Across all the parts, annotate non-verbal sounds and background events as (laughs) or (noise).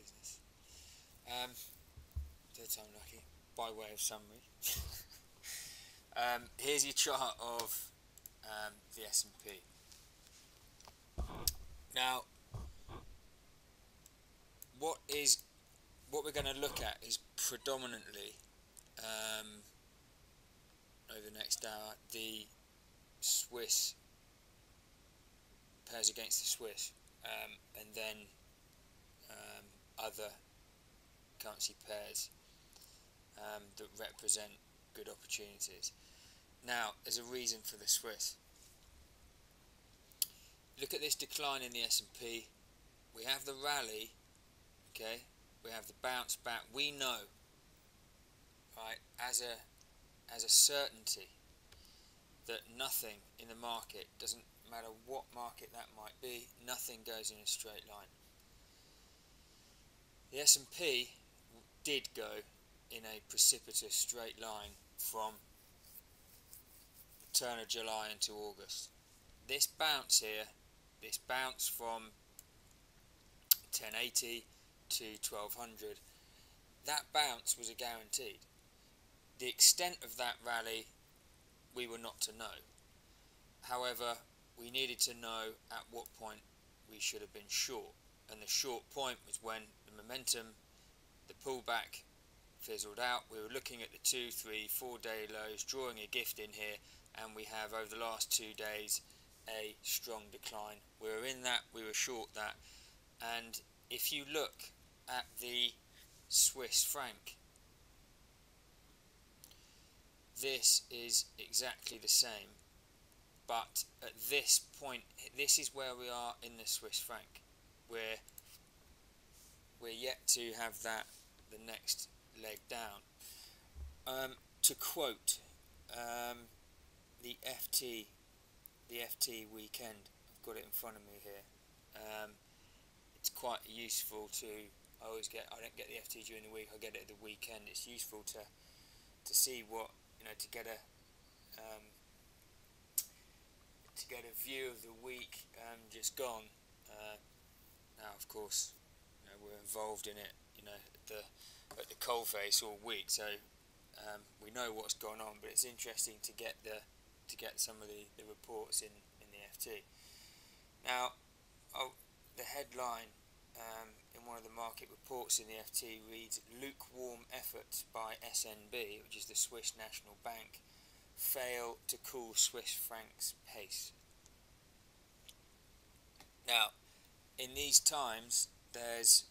business. Um, time lucky, by way of summary. (laughs) um, here's your chart of um, the S&P. Now, what is what we're going to look at is predominantly um, over the next hour the Swiss pairs against the Swiss, um, and then other currency pairs um, that represent good opportunities. Now, there's a reason for the Swiss. Look at this decline in the S&P. We have the rally, okay? We have the bounce back. We know, right, as a as a certainty that nothing in the market doesn't matter what market that might be, nothing goes in a straight line. The S&P did go in a precipitous straight line from turn of July into August. This bounce here, this bounce from 1080 to 1200, that bounce was a guaranteed. The extent of that rally we were not to know. However, we needed to know at what point we should have been short. And the short point was when momentum, the pullback fizzled out. We were looking at the two, three, four day lows, drawing a gift in here, and we have over the last two days a strong decline. We were in that, we were short that, and if you look at the Swiss franc, this is exactly the same but at this point this is where we are in the Swiss franc we're we're yet to have that the next leg down. Um, to quote um, the FT the FT weekend I've got it in front of me here. Um, it's quite useful to I always get I don't get the FT during the week I get it at the weekend. It's useful to to see what you know, to get a um, to get a view of the week um, just gone. Uh, now, of course, we're involved in it, you know, at the at the coalface all week, so um, we know what's going on. But it's interesting to get the to get some of the, the reports in in the FT. Now, oh, the headline um, in one of the market reports in the FT reads lukewarm efforts by SNB, which is the Swiss National Bank, fail to cool Swiss francs pace. Now, in these times, there's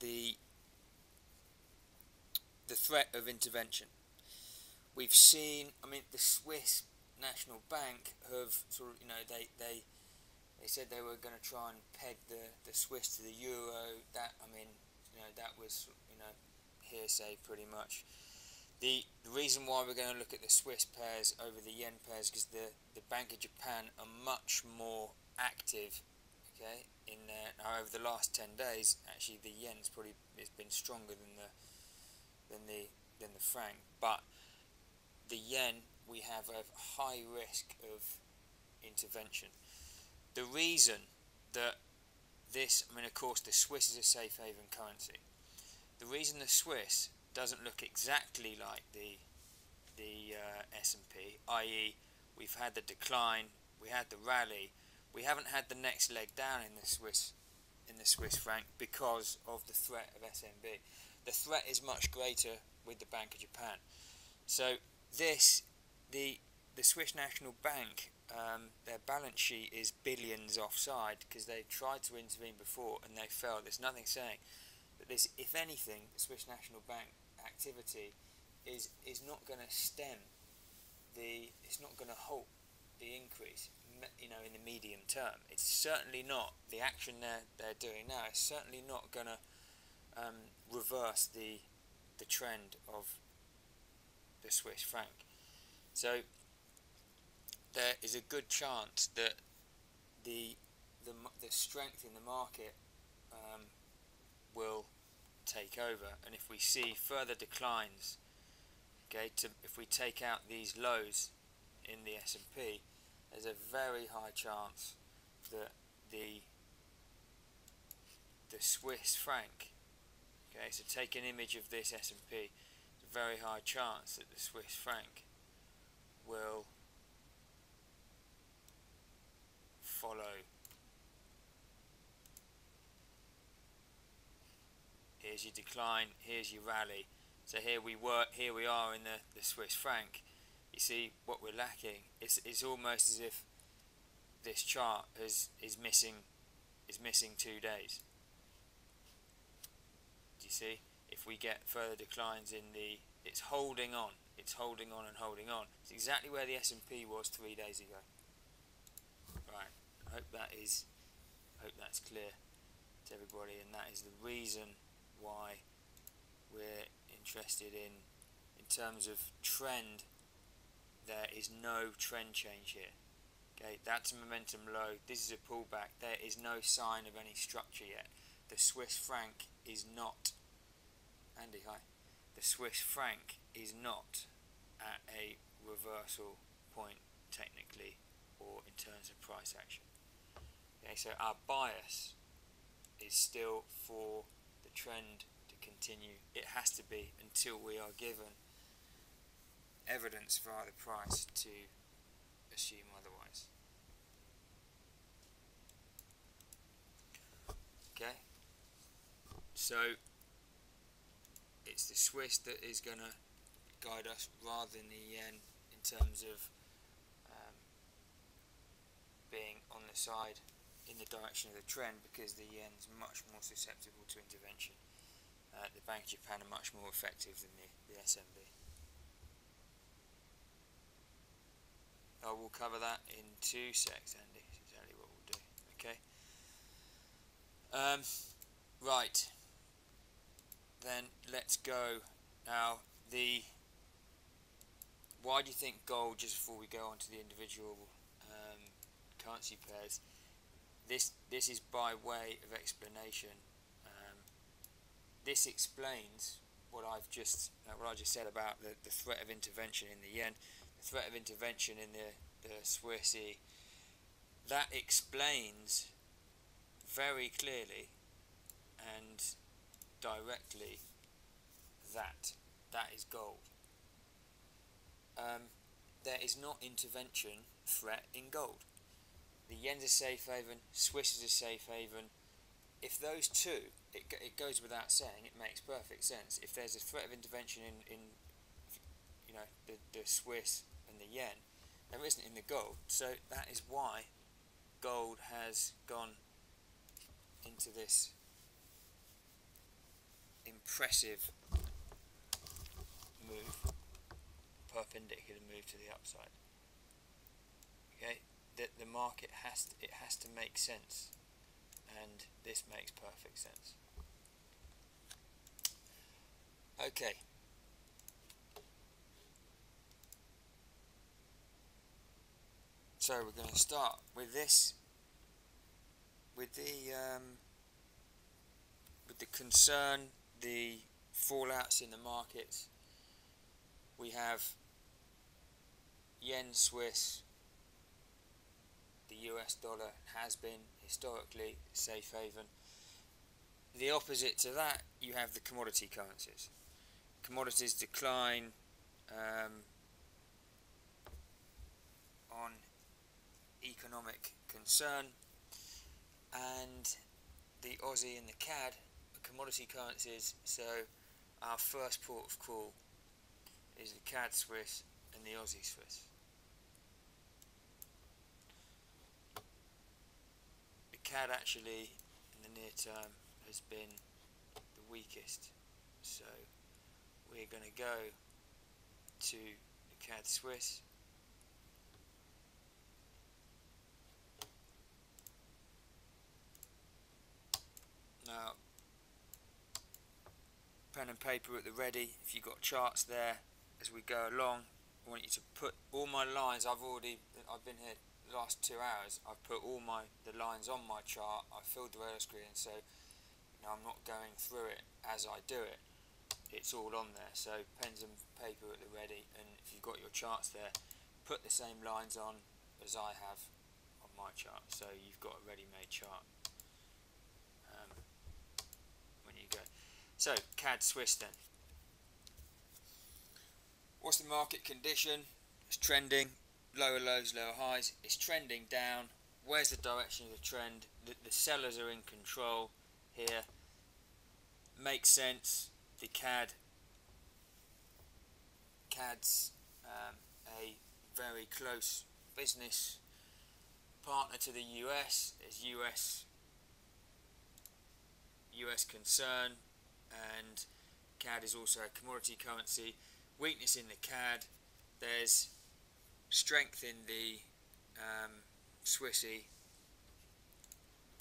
the the threat of intervention. We've seen, I mean, the Swiss National Bank have sort of, you know, they they they said they were going to try and peg the, the Swiss to the euro. That I mean, you know, that was you know hearsay pretty much. The, the reason why we're going to look at the Swiss pairs over the yen pairs because the the Bank of Japan are much more active. Okay, in now over the last ten days, actually the yen's probably it's been stronger than the than the than the franc, but the yen we have a high risk of intervention the reason that this, I mean, of course, the Swiss is a safe haven currency. The reason the Swiss doesn't look exactly like the the uh, S&P, i.e., we've had the decline, we had the rally, we haven't had the next leg down in the Swiss in the Swiss franc because of the threat of SNB. The threat is much greater with the Bank of Japan. So this, the the Swiss National Bank um, their balance sheet is billions offside because they've tried to intervene before and they failed. There's nothing saying that this, if anything, the Swiss National Bank activity is is not going to stem the, it's not going to halt the increase, you know, in the medium term. It's certainly not the action they're they're doing now. It's certainly not going to um, reverse the the trend of the Swiss franc. So there is a good chance that the the, the strength in the market um, will take over and if we see further declines okay to, if we take out these lows in the S&P there's a very high chance that the the Swiss franc. Okay, so take an image of this S&P. A very high chance that the Swiss franc will follow. Here's your decline, here's your rally. So here we were, here we are in the, the Swiss franc. You see what we're lacking. It's it's almost as if this chart is is missing is missing two days. Do you see? If we get further declines in the, it's holding on. It's holding on and holding on. It's exactly where the S&P was three days ago. Right. I hope that is, I hope that's clear to everybody, and that is the reason why we're interested in, in terms of trend. There is no trend change here. Okay, that's a momentum low. This is a pullback. There is no sign of any structure yet. The Swiss franc is not, Andy, hi. The Swiss franc is not at a reversal point technically or in terms of price action. Okay, so our bias is still for the trend to continue. It has to be until we are given evidence via the price to assume otherwise. Okay, so it's the Swiss that is going to guide us rather than the yen in terms of um, being on the side in the direction of the trend because the yen is much more susceptible to intervention. Uh, the Bank of Japan are much more effective than the, the SNB. I will cover that in two secs, Andy. That's exactly what we'll do. Okay. Um, right. Then let's go. Now the. Why do you think gold? Just before we go on to the individual um, currency pairs, this this is by way of explanation. Um, this explains what I've just uh, what I just said about the, the threat of intervention in the yen threat of intervention in the, the Swissy, that explains very clearly and directly that that is gold. Um, there is not intervention threat in gold. The yen's a safe haven, Swiss is a safe haven. If those two, it, it goes without saying, it makes perfect sense. If there's a threat of intervention in, in you know, the, the Swiss the yen. There isn't in the gold. So that is why gold has gone into this impressive move, perpendicular move to the upside. Okay, that the market has to, it has to make sense, and this makes perfect sense. Okay. So we're going to start with this, with the um, with the concern, the fallouts in the markets. We have yen, Swiss. The US dollar has been historically safe haven. The opposite to that, you have the commodity currencies. Commodities decline um, on economic concern and the Aussie and the CAD are commodity currencies so our first port of call is the CAD Swiss and the Aussie Swiss. The CAD actually in the near term has been the weakest so we're going to go to the CAD Swiss Now, pen and paper at the ready. If you've got charts there as we go along, I want you to put all my lines. I've already, I've been here the last two hours. I've put all my the lines on my chart. I've filled the radar screen, so you know, I'm not going through it as I do it. It's all on there. So pens and paper at the ready, and if you've got your charts there, put the same lines on as I have on my chart. So you've got a ready-made chart. So, CAD Swiss then. What's the market condition? It's trending, lower lows, lower highs. It's trending down. Where's the direction of the trend? The, the sellers are in control here. Makes sense. The CAD CAD's um, a very close business partner to the US. There's US US concern and CAD is also a commodity currency. Weakness in the CAD. There's strength in the um, Swissy.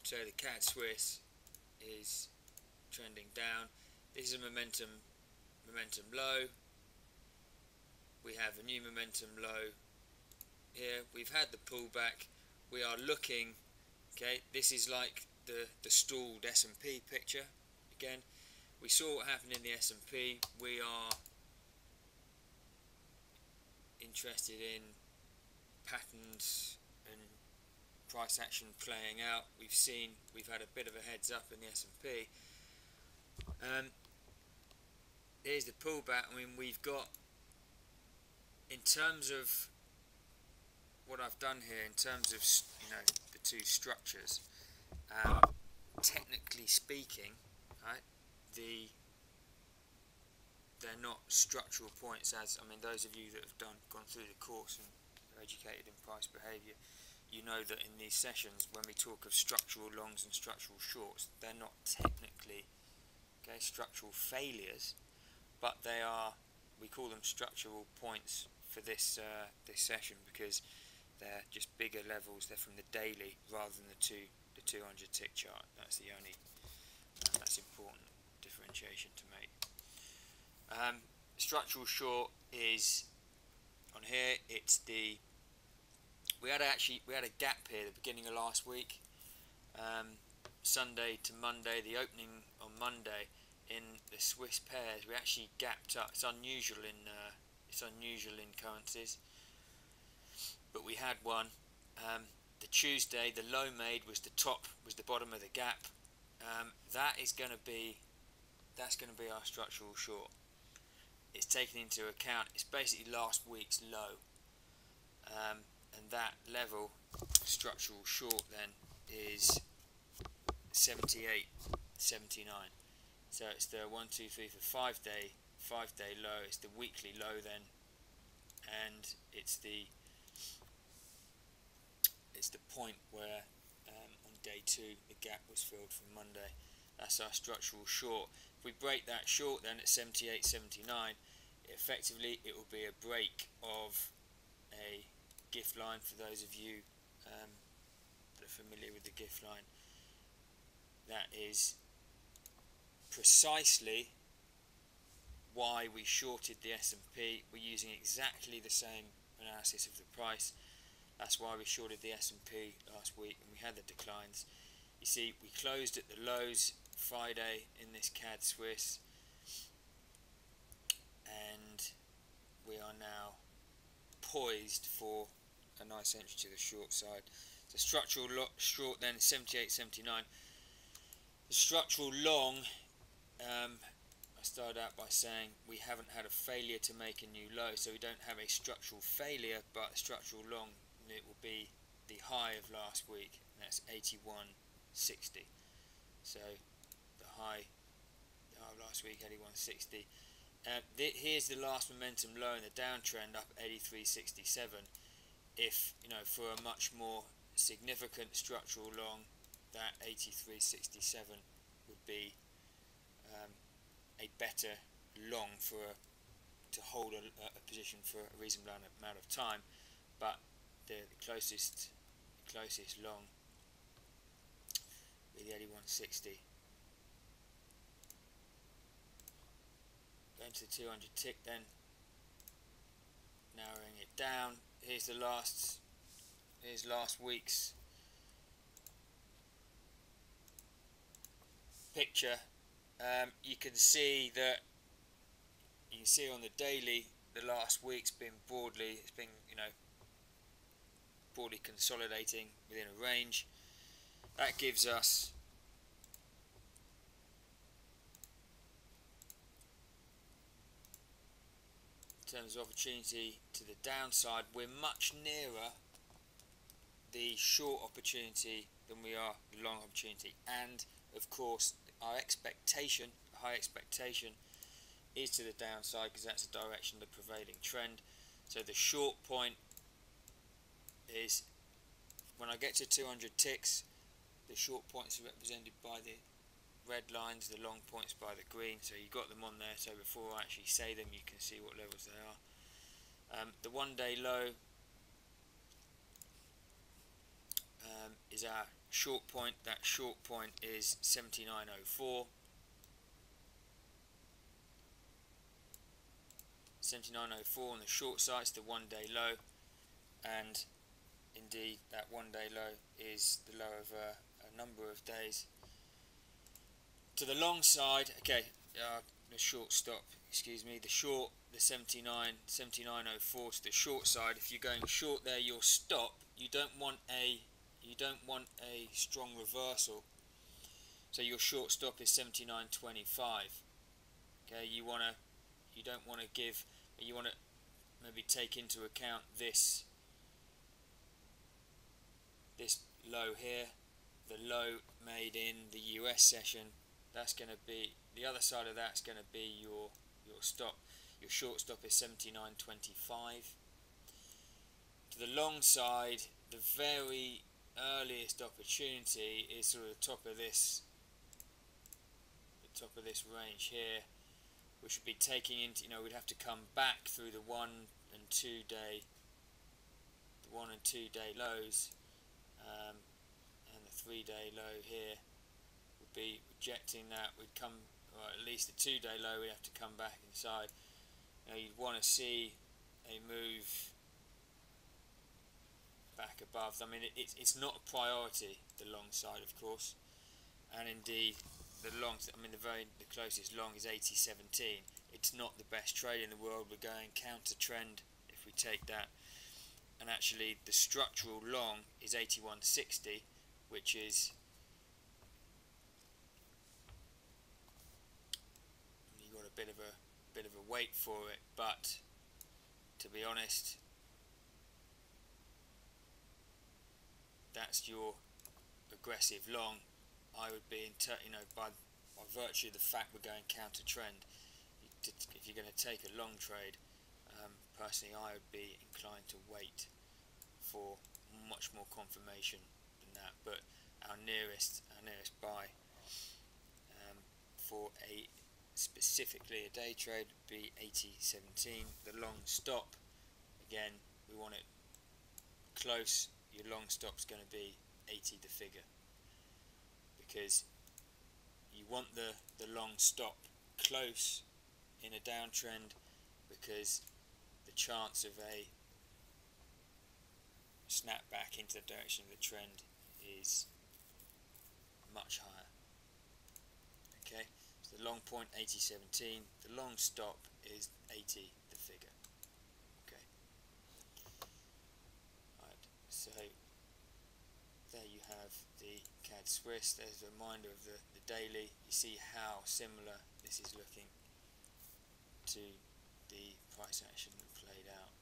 So the CAD Swiss is trending down. This is a momentum momentum low. We have a new momentum low here. We've had the pullback. We are looking. Okay, this is like the the stalled S&P picture again. We saw what happened in the S&P. We are interested in patterns and price action playing out. We've seen we've had a bit of a heads up in the S&P. Um, here's the pullback. I mean, we've got in terms of what I've done here, in terms of you know the two structures. Um, technically speaking, right, the they're not structural points as I mean those of you that have done gone through the course and are educated in price behavior you know that in these sessions when we talk of structural longs and structural shorts they're not technically okay structural failures but they are we call them structural points for this uh, this session because they're just bigger levels they're from the daily rather than the two the 200 tick chart. That's the only uh, that's important differentiation to make. Um, structural short is on here. It's the we had actually we had a gap here the beginning of last week, um, Sunday to Monday. The opening on Monday in the Swiss pairs we actually gapped up. It's unusual in uh, it's unusual in currencies, but we had one. Um, the Tuesday, the low made was the top, was the bottom of the gap. Um, that is going to be that's going to be our structural short. It's taken into account, it's basically last week's low. Um, and that level, structural short then, is 78, 79. So it's the 1, 2, 3 for 5 day, 5 day low, it's the weekly low then, and it's the it's the point where um, on day 2 the gap was filled from Monday. That's our structural short. If we break that short then at 78, 79, effectively it will be a break of a gift line for those of you um, that are familiar with the gift line. That is precisely why we shorted the S&P. We're using exactly the same analysis of the price. That's why we shorted the S&P last week and we had the declines. You see, we closed at the lows Friday in this CAD Swiss and we are now poised for a nice entry to the short side. The structural short then 78 79. The structural long, um, I started out by saying we haven't had a failure to make a new low, so we don't have a structural failure, but structural long it will be the high of last week, and that's 81.60. So high oh, last week 81.60 uh, here's the last momentum low in the downtrend up 83.67 if you know for a much more significant structural long that 83.67 would be um, a better long for a, to hold a, a, position for a reasonable amount of time. But the, closest closest long with the 8160 To the 200 tick then. Narrowing it down. Here's the last, here's last week's picture. Um, you can see that, you can see on the daily, the last week's been broadly, it's been, you know, broadly consolidating within a range. That gives us in terms of opportunity to the downside, we're much nearer the short opportunity than we are the long opportunity. And of course, our expectation, high expectation, is to the downside because that's the direction of the prevailing trend. So the short point is when I get to 200 ticks, the short points are represented by the red lines, the long points by the green. So you've got them on there. So before I actually say them, you can see what levels they are. Um, the one day low um, is our short point. That short point is 7904. 7904 on the short side is the one day low and indeed that one day low is the low of uh, a number of days to the long side. Okay uh, the short stop excuse me the short the 79 7904 to the short side. If you're going short there your stop. You don't want a you don't want a strong reversal. So your short stop is 7925 okay you want to you don't want to give you want to maybe take into account this this low here the low made in the US session that's going to be the other side of that's going to be your your stop your short stop is 79.25 to the long side the very earliest opportunity is sort of the top of this the top of this range here we should be taking into you know we'd have to come back through the one and two day the one and two day lows um, and the three day low here would be rejecting that we'd come or at least the two day low we'd have to come back inside you know, you'd want to see a move back above. I mean, it, it's, it's not a priority, the long side, of course. And indeed, the long, I mean, the very the closest long is 80.17. It's not the best trade in the world. We're going counter trend if we take that. And actually, the structural long is 81.60, which is you got a bit of a bit of a wait for it. But to be honest, that's your aggressive long, I would be in you know by by virtue of the fact we're going counter trend. If you're going to take a long trade, um, personally, I would be inclined to wait for much more confirmation than that. But our nearest our nearest buy um, for a specifically a day trade would be 80.17. The long stop again we want it close your long stop's going to be 80 the figure because you want the, the long stop close in a downtrend because the chance of a snap back into the direction of the trend is much higher okay so the long point 8017 the long stop is 80 the figure Okay. Right, So there you have the CAD Swiss. There's a reminder of the, the daily. You see how similar this is looking to the price action that played out